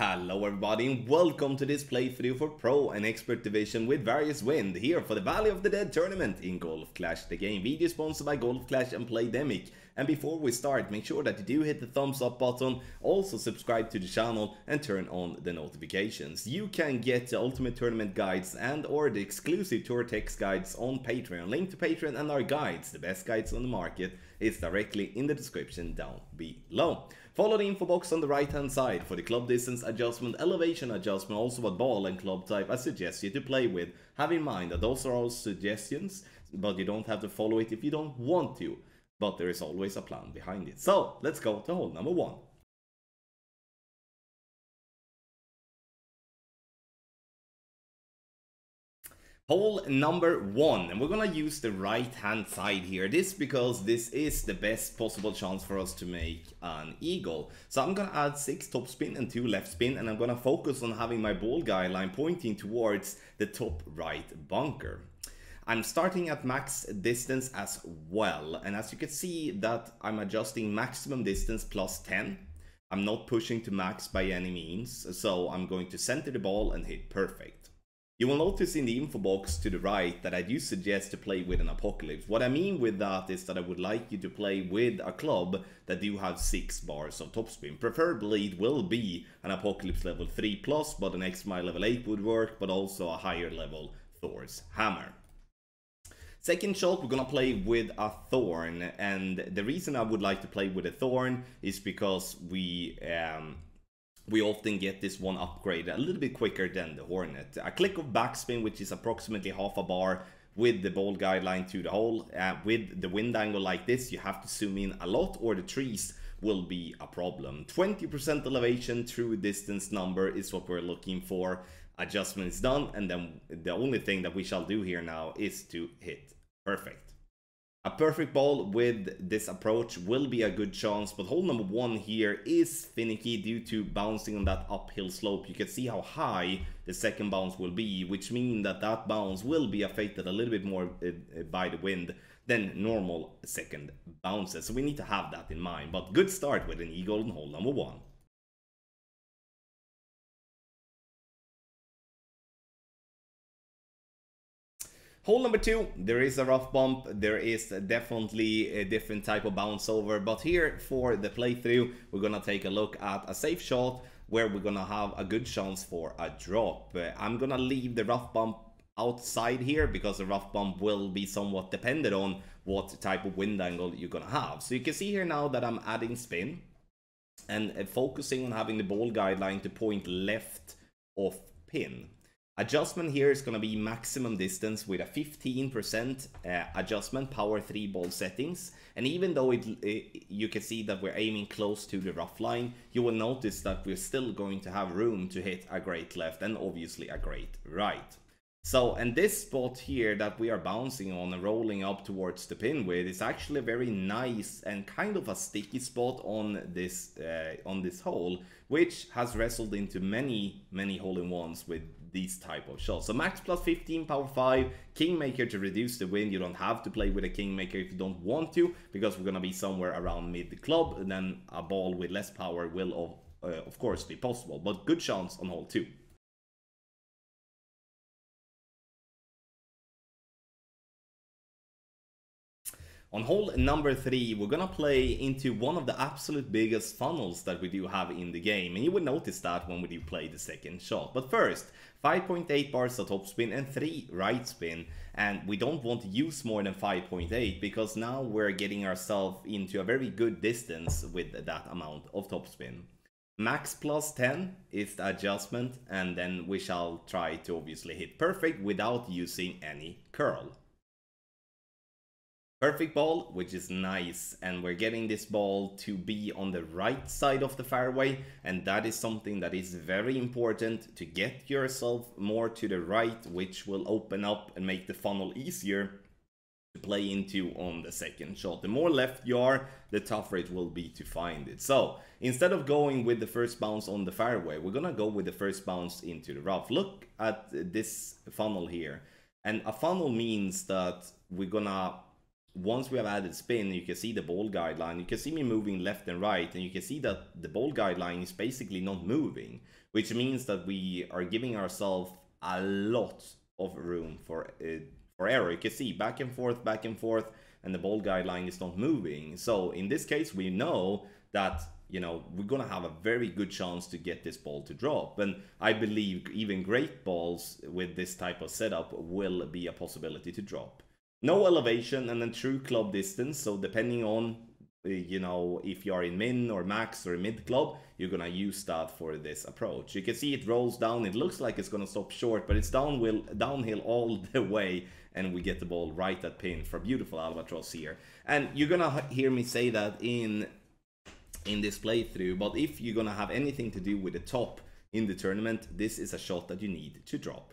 Hello everybody and welcome to this playthrough for Pro and Expert Division with Various Wind here for the Valley of the Dead tournament in Golf Clash the game. Video sponsored by Golf Clash and Playdemic. And before we start, make sure that you do hit the thumbs up button, also subscribe to the channel and turn on the notifications. You can get the Ultimate Tournament guides and or the exclusive Tour Text guides on Patreon. Link to Patreon and our guides, the best guides on the market, is directly in the description down below. Follow the info box on the right hand side for the club distance adjustment, elevation adjustment, also what ball and club type I suggest you to play with. Have in mind that those are all suggestions, but you don't have to follow it if you don't want to. But there is always a plan behind it. So let's go to hole number one. Hole number one, and we're gonna use the right hand side here. This because this is the best possible chance for us to make an eagle. So I'm gonna add six top spin and two left spin, and I'm gonna focus on having my ball guideline pointing towards the top right bunker. I'm starting at max distance as well, and as you can see that I'm adjusting maximum distance plus 10. I'm not pushing to max by any means, so I'm going to center the ball and hit perfect. You will notice in the info box to the right that I do suggest to play with an Apocalypse. What I mean with that is that I would like you to play with a club that do have 6 bars of topspin. Preferably it will be an Apocalypse level 3 plus, but an X-Mile level 8 would work, but also a higher level Thor's Hammer. Second shot, we're gonna play with a Thorn, and the reason I would like to play with a Thorn is because we um, we often get this one upgraded a little bit quicker than the Hornet. A click of backspin, which is approximately half a bar with the ball guideline to the hole. Uh, with the wind angle like this, you have to zoom in a lot or the trees will be a problem. 20% elevation through distance number is what we're looking for. Adjustment is done and then the only thing that we shall do here now is to hit perfect. A perfect ball with this approach will be a good chance, but hole number one here is finicky due to bouncing on that uphill slope. You can see how high the second bounce will be, which means that that bounce will be affected a little bit more uh, by the wind than normal second bounces. So we need to have that in mind, but good start with an eagle on hole number one. Hole number two, there is a rough bump, there is definitely a different type of bounce over, but here for the playthrough, we're gonna take a look at a safe shot where we're gonna have a good chance for a drop. Uh, I'm gonna leave the rough bump outside here because the rough bump will be somewhat dependent on what type of wind angle you're gonna have. So you can see here now that I'm adding spin and uh, focusing on having the ball guideline to point left of pin. Adjustment here is going to be maximum distance with a 15% uh, adjustment, power 3 ball settings. And even though it, it, you can see that we're aiming close to the rough line, you will notice that we're still going to have room to hit a great left and obviously a great right. So, and this spot here that we are bouncing on and rolling up towards the pin with is actually a very nice and kind of a sticky spot on this uh, on this hole, which has wrestled into many, many hole-in-ones with these type of shots. So max plus 15, power 5, Kingmaker to reduce the win. You don't have to play with a Kingmaker if you don't want to, because we're going to be somewhere around mid the club, and then a ball with less power will, of, uh, of course, be possible. But good chance on hole 2. On hole number 3, we're gonna play into one of the absolute biggest funnels that we do have in the game, and you will notice that when we do play the second shot. But first, 5.8 bars of top spin and 3 right spin, and we don't want to use more than 5.8 because now we're getting ourselves into a very good distance with that amount of top spin. Max plus 10 is the adjustment, and then we shall try to obviously hit perfect without using any curl. Perfect ball, which is nice, and we're getting this ball to be on the right side of the fairway, and that is something that is very important to get yourself more to the right, which will open up and make the funnel easier to play into on the second shot. The more left you are, the tougher it will be to find it. So, instead of going with the first bounce on the fairway, we're gonna go with the first bounce into the rough. Look at this funnel here. And a funnel means that we're gonna once we have added spin, you can see the ball guideline. You can see me moving left and right, and you can see that the ball guideline is basically not moving, which means that we are giving ourselves a lot of room for uh, for error. You can see back and forth, back and forth, and the ball guideline is not moving. So in this case, we know that you know we're gonna have a very good chance to get this ball to drop and i believe even great balls with this type of setup will be a possibility to drop no elevation and then true club distance. So depending on uh, you know if you are in min or max or mid club you're gonna use that for this approach. You can see it rolls down. It looks like it's gonna stop short but it's downhill downhill all the way and we get the ball right at pin for beautiful albatross here. And you're gonna hear me say that in in this playthrough but if you're gonna have anything to do with the top in the tournament this is a shot that you need to drop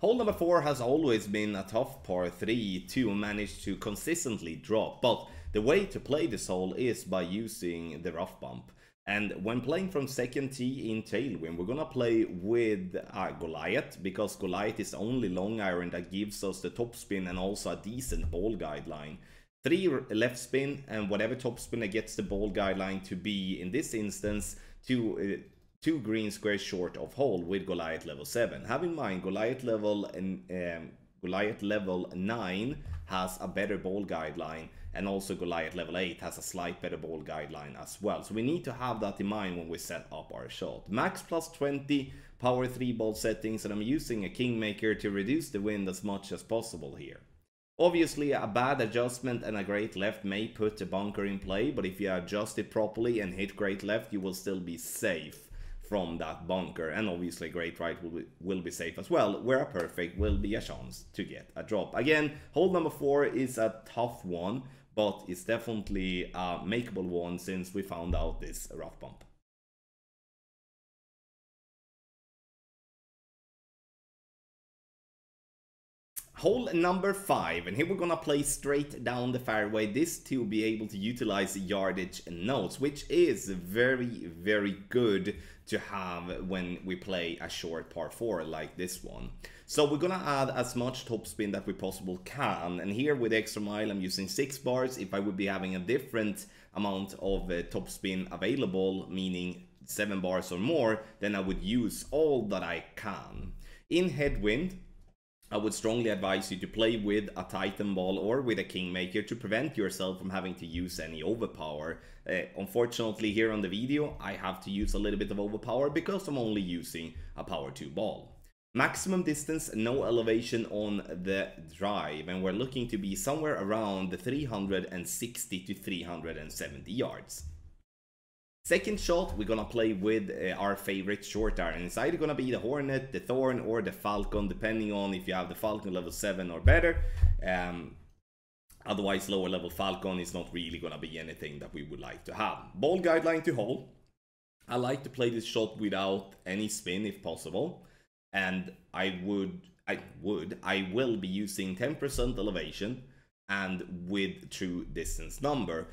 Hole number 4 has always been a tough par 3 to manage to consistently drop, but the way to play this hole is by using the rough bump. And when playing from second tee in tailwind, we're gonna play with uh, Goliath because Goliath is only long iron that gives us the top spin and also a decent ball guideline. Three left spin and whatever top spinner gets the ball guideline to be, in this instance, two, uh, two green squares short of hole with Goliath level 7. Have in mind, Goliath level, and, um, Goliath level 9 has a better ball guideline and also Goliath level 8 has a slight better ball guideline as well. So we need to have that in mind when we set up our shot. Max plus 20, power 3 ball settings, and I'm using a Kingmaker to reduce the wind as much as possible here. Obviously, a bad adjustment and a great left may put the bunker in play, but if you adjust it properly and hit great left, you will still be safe from that bunker and obviously great right will be, will be safe as well where a perfect will be a chance to get a drop. Again hole number four is a tough one but it's definitely a makeable one since we found out this rough bump Hole number 5, and here we're gonna play straight down the fairway, this to be able to utilize yardage notes, which is very, very good to have when we play a short par 4 like this one. So we're gonna add as much topspin that we possible can, and here with extra mile I'm using 6 bars, if I would be having a different amount of uh, topspin available, meaning 7 bars or more, then I would use all that I can. In headwind, I would strongly advise you to play with a Titan ball or with a Kingmaker to prevent yourself from having to use any overpower. Uh, unfortunately here on the video I have to use a little bit of overpower because I'm only using a power 2 ball. Maximum distance, no elevation on the drive and we're looking to be somewhere around the 360 to 370 yards. Second shot, we're gonna play with uh, our favorite short iron. It's either gonna be the Hornet, the Thorn, or the Falcon, depending on if you have the Falcon level 7 or better. Um, otherwise, lower level Falcon is not really gonna be anything that we would like to have. Ball guideline to hole. I like to play this shot without any spin if possible. And I would, I would, I will be using 10% elevation and with true distance number.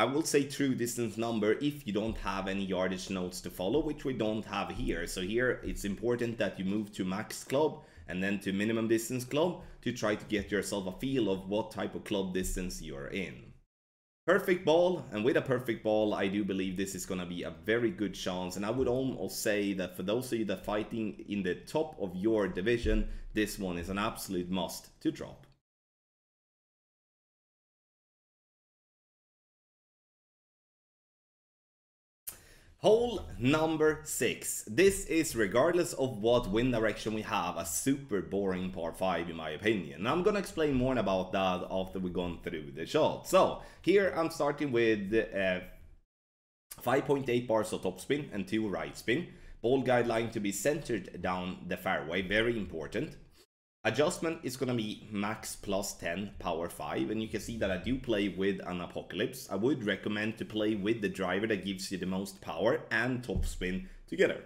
I will say true distance number if you don't have any yardage notes to follow, which we don't have here. So here it's important that you move to max club and then to minimum distance club to try to get yourself a feel of what type of club distance you're in. Perfect ball, and with a perfect ball, I do believe this is going to be a very good chance. And I would almost say that for those of you that are fighting in the top of your division, this one is an absolute must to drop. Hole number 6. This is, regardless of what wind direction we have, a super boring par 5 in my opinion. I'm gonna explain more about that after we've gone through the shot. So, here I'm starting with uh, 5.8 bars of topspin and 2 right spin. Ball guideline to be centered down the fairway, very important. Adjustment is going to be max plus 10 power 5 and you can see that I do play with an Apocalypse. I would recommend to play with the driver that gives you the most power and top spin together.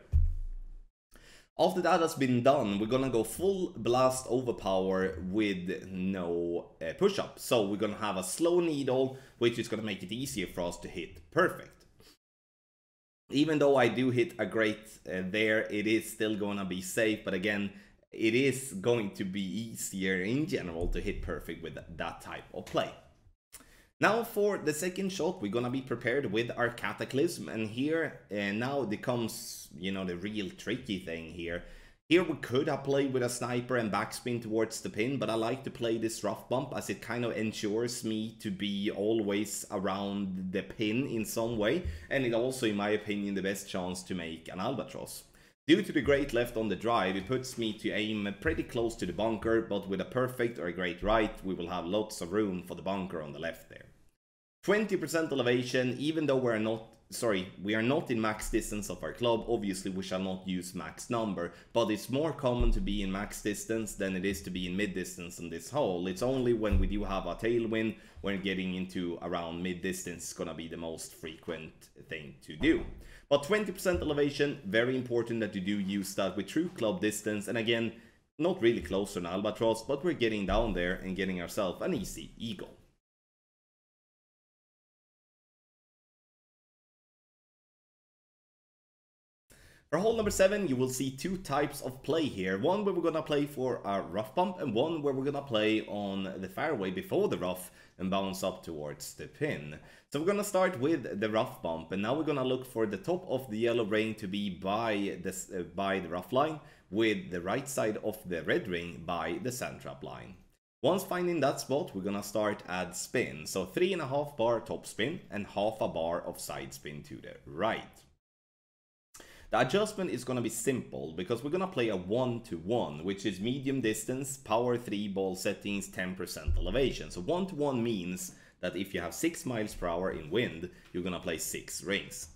After that has been done, we're gonna go full blast overpower with no uh, push-up. So we're gonna have a slow needle, which is gonna make it easier for us to hit perfect. even though I do hit a great uh, there, it is still going to be safe. But again, it is going to be easier in general to hit perfect with that type of play. Now for the second shot, we're gonna be prepared with our Cataclysm, and here uh, now comes, you know, the real tricky thing here. Here we could have played with a sniper and backspin towards the pin, but I like to play this rough bump as it kind of ensures me to be always around the pin in some way, and it also, in my opinion, the best chance to make an albatross. Due to the great left on the drive, it puts me to aim pretty close to the bunker, but with a perfect or a great right, we will have lots of room for the bunker on the left there. 20% elevation, even though we're not sorry, we are not in max distance of our club, obviously we shall not use max number, but it's more common to be in max distance than it is to be in mid distance on this hole. It's only when we do have a tailwind, when getting into around mid distance is gonna be the most frequent thing to do. But 20% elevation, very important that you do use that with true club distance, and again, not really close to an albatross, but we're getting down there and getting ourselves an easy eagle. For hole number 7, you will see two types of play here. One where we're gonna play for a rough bump, and one where we're gonna play on the fairway before the rough and bounce up towards the pin. So we're gonna start with the rough bump, and now we're gonna look for the top of the yellow ring to be by, this, uh, by the rough line, with the right side of the red ring by the sand trap line. Once finding that spot, we're gonna start at spin. So three and a half bar top spin and half a bar of side spin to the right. The adjustment is going to be simple because we're going to play a 1 to 1, which is medium distance, power 3 ball settings, 10% elevation. So 1 to 1 means that if you have 6 miles per hour in wind, you're going to play 6 rings.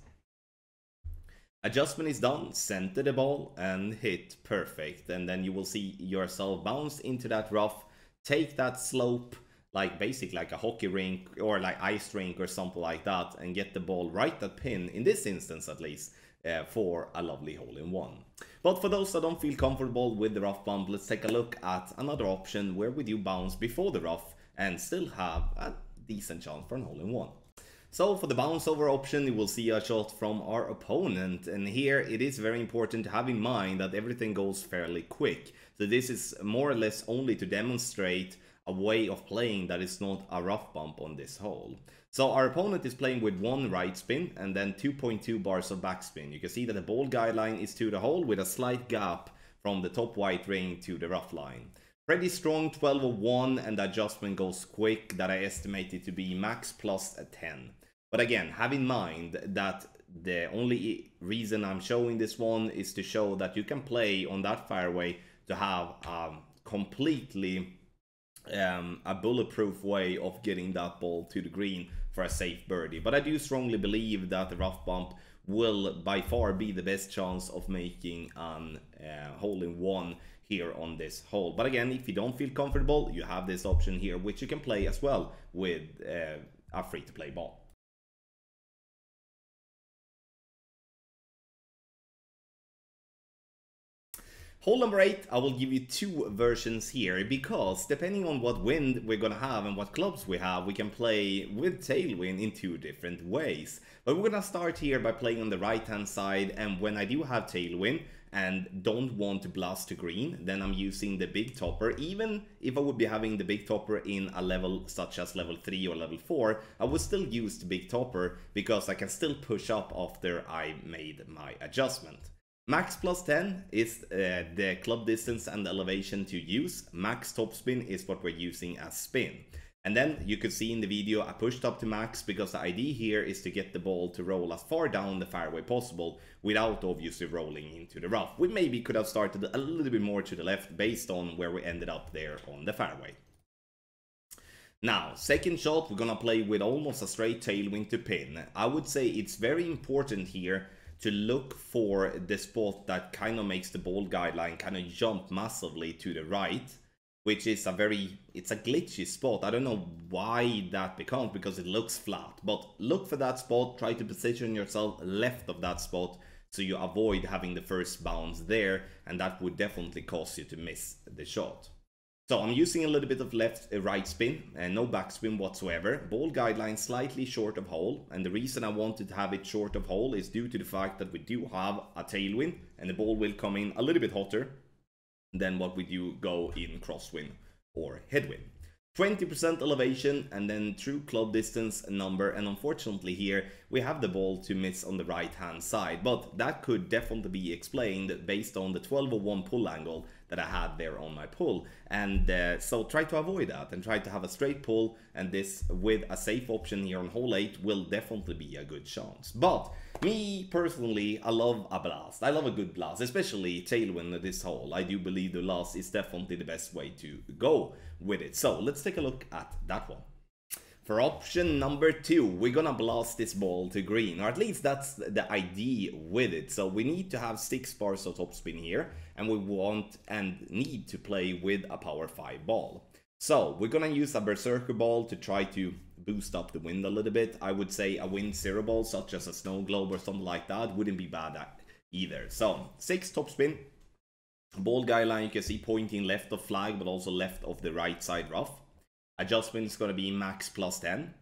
Adjustment is done, center the ball and hit perfect. And then you will see yourself bounce into that rough, take that slope, like basically like a hockey rink or like ice rink or something like that and get the ball right at pin, in this instance at least, uh, for a lovely hole-in-one. But for those that don't feel comfortable with the rough bump, let's take a look at another option where we do bounce before the rough and still have a decent chance for an hole-in-one. So for the bounce over option, you will see a shot from our opponent. And here it is very important to have in mind that everything goes fairly quick. So this is more or less only to demonstrate a way of playing that is not a rough bump on this hole. So our opponent is playing with one right spin and then 2.2 bars of backspin. You can see that the ball guideline is to the hole with a slight gap from the top white ring to the rough line. Pretty strong 12 of 1 and the adjustment goes quick that I estimated to be max plus a 10. But again, have in mind that the only reason I'm showing this one is to show that you can play on that fairway to have a completely um, a bulletproof way of getting that ball to the green for a safe birdie. But I do strongly believe that the rough bump will by far be the best chance of making an uh, hole in one here on this hole. But again, if you don't feel comfortable, you have this option here, which you can play as well with uh, a free-to-play ball. Hole number 8, I will give you two versions here, because depending on what wind we're gonna have and what clubs we have, we can play with tailwind in two different ways. But we're gonna start here by playing on the right hand side, and when I do have tailwind, and don't want to blast to green, then I'm using the big topper. Even if I would be having the big topper in a level such as level 3 or level 4, I would still use the big topper because I can still push up after I made my adjustment. Max plus 10 is uh, the club distance and elevation to use. Max topspin is what we're using as spin. And then you could see in the video I pushed up to max because the idea here is to get the ball to roll as far down the fairway possible without obviously rolling into the rough. We maybe could have started a little bit more to the left based on where we ended up there on the fairway. Now, second shot, we're gonna play with almost a straight tailwind to pin. I would say it's very important here to look for the spot that kind of makes the ball guideline kind of jump massively to the right which is a very it's a glitchy spot. I don't know why that becomes because it looks flat but look for that spot try to position yourself left of that spot so you avoid having the first bounce there and that would definitely cause you to miss the shot So I'm using a little bit of left uh, right spin and no backspin whatsoever. Ball guideline slightly short of hole and the reason I wanted to have it short of hole is due to the fact that we do have a tailwind and the ball will come in a little bit hotter than what we do go in crosswind or headwind. 20% elevation and then true club distance number and unfortunately here we have the ball to miss on the right hand side but that could definitely be explained based on the 1201 pull angle that I had there on my pull and uh, so try to avoid that and try to have a straight pull and this with a safe option here on hole 8 will definitely be a good chance. But me personally I love a blast. I love a good blast especially tailwind at this hole. I do believe the last is definitely the best way to go with it. So let's take a look at that one for option number two, we're gonna blast this ball to green, or at least that's the idea with it. So we need to have six bars of topspin here, and we want and need to play with a power five ball. So we're gonna use a berserker ball to try to boost up the wind a little bit. I would say a wind zero ball, such as a snow globe or something like that, wouldn't be bad either. So six topspin, ball guy, guideline you can see pointing left of flag, but also left of the right side rough. Adjustment is going to be max plus 10.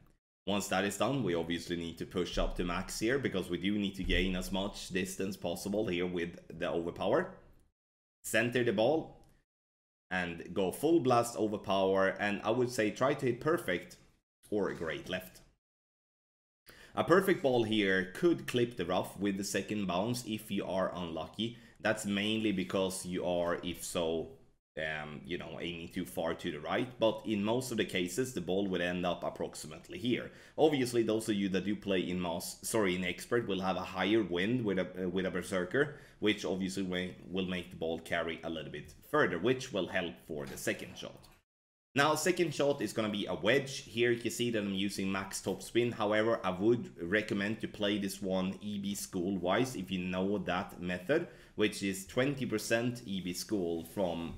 Once that is done, we obviously need to push up to max here because we do need to gain as much distance possible here with the overpower. Center the ball and go full blast overpower and I would say try to hit perfect or a great left. A perfect ball here could clip the rough with the second bounce if you are unlucky. That's mainly because you are, if so, um, you know, aiming too far to the right, but in most of the cases, the ball would end up approximately here. Obviously, those of you that do play in Moss, sorry, in Expert will have a higher wind with a, uh, with a Berserker, which obviously will make the ball carry a little bit further, which will help for the second shot. Now, second shot is going to be a wedge. Here you can see that I'm using max top spin. However, I would recommend to play this one EB school wise if you know that method, which is 20% EB school from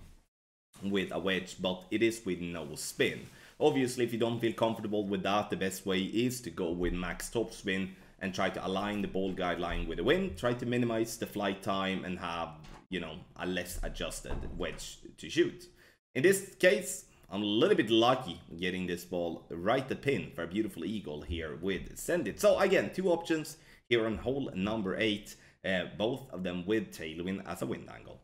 with a wedge, but it is with no spin. Obviously, if you don't feel comfortable with that, the best way is to go with max top spin and try to align the ball guideline with the wind, try to minimize the flight time and have, you know, a less adjusted wedge to shoot. In this case, I'm a little bit lucky getting this ball right the pin for a beautiful eagle here with Send It. So again, two options here on hole number 8, uh, both of them with tailwind as a wind angle.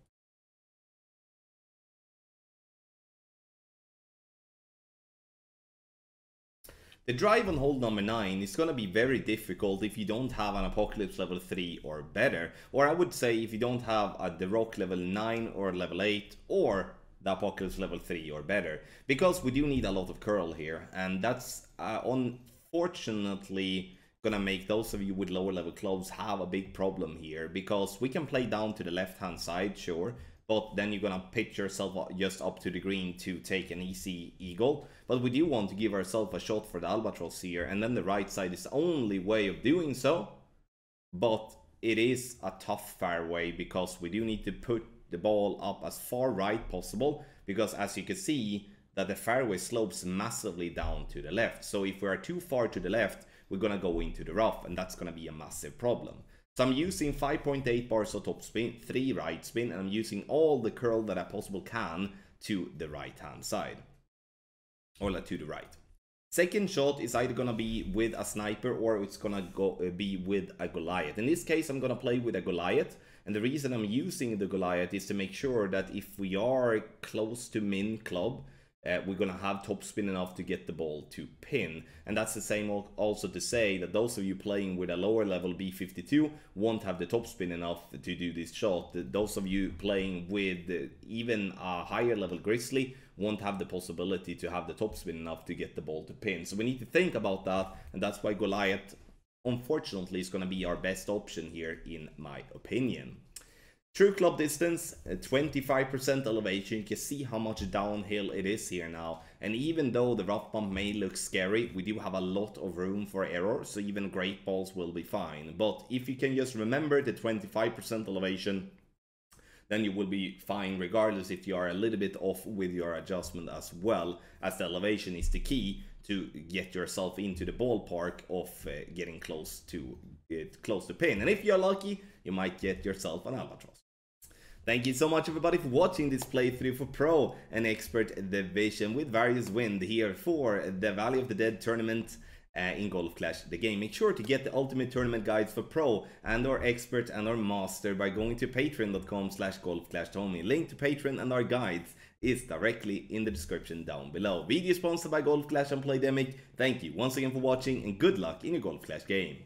The drive on hole number 9 is going to be very difficult if you don't have an Apocalypse level 3 or better. Or I would say if you don't have a The Rock level 9 or level 8 or the Apocalypse level 3 or better. Because we do need a lot of curl here. And that's uh, unfortunately gonna make those of you with lower level clubs have a big problem here. Because we can play down to the left hand side, sure but then you're gonna pitch yourself just up to the green to take an easy eagle. But we do want to give ourselves a shot for the albatross here, and then the right side is the only way of doing so. But it is a tough fairway because we do need to put the ball up as far right possible because as you can see that the fairway slopes massively down to the left. So if we are too far to the left, we're gonna go into the rough and that's gonna be a massive problem. So I'm using 5.8 bars of top spin, 3 right spin, and I'm using all the curl that I possible can to the right hand side. Or to the right. Second shot is either gonna be with a sniper or it's gonna go uh, be with a Goliath. In this case, I'm gonna play with a Goliath. And the reason I'm using the Goliath is to make sure that if we are close to min club, uh, we're going to have topspin enough to get the ball to pin. And that's the same also to say that those of you playing with a lower level B52 won't have the topspin enough to do this shot. Those of you playing with even a higher level Grizzly won't have the possibility to have the topspin enough to get the ball to pin. So we need to think about that, and that's why Goliath, unfortunately, is going to be our best option here, in my opinion. True club distance, 25% elevation, you can see how much downhill it is here now. And even though the rough bump may look scary, we do have a lot of room for error, so even great balls will be fine. But if you can just remember the 25% elevation, then you will be fine regardless if you are a little bit off with your adjustment as well, as the elevation is the key to get yourself into the ballpark of uh, getting close to get close to pin. And if you're lucky, you might get yourself an albatross. Thank you so much everybody for watching this playthrough for Pro and Expert Division with various wins here for the Valley of the Dead tournament uh, in Golf Clash the game. Make sure to get the ultimate tournament guides for Pro and our Expert and our Master by going to patreon.com slash golfclashtommy. Link to Patreon and our guides is directly in the description down below. Video sponsored by Golf Clash and Playdemic. Thank you once again for watching and good luck in your Golf Clash game.